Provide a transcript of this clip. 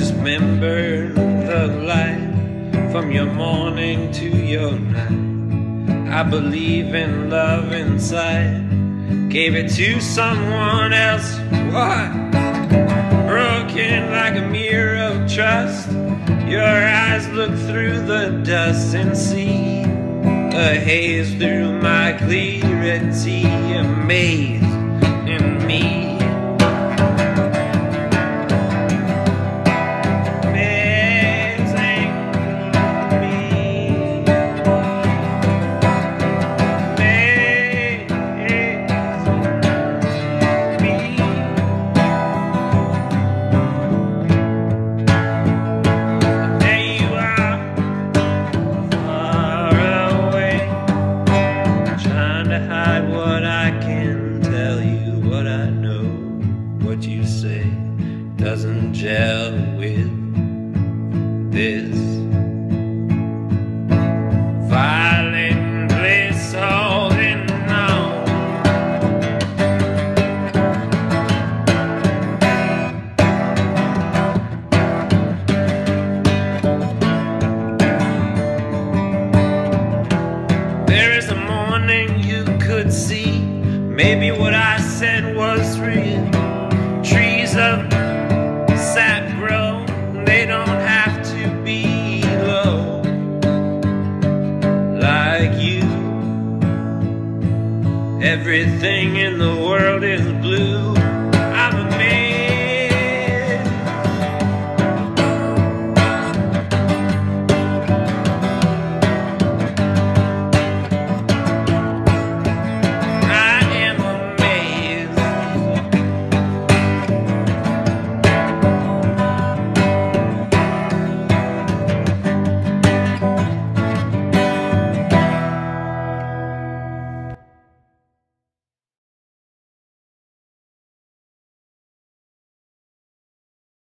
remember the light from your morning to your night. I believe in love inside. Gave it to someone else. What? Broken like a mirror of trust. Your eyes look through the dust and see a haze through my clarity, amazed what you say doesn't gel with this bliss holding on. There is a morning you could see. Maybe what I said was real. Everything in the world is blue.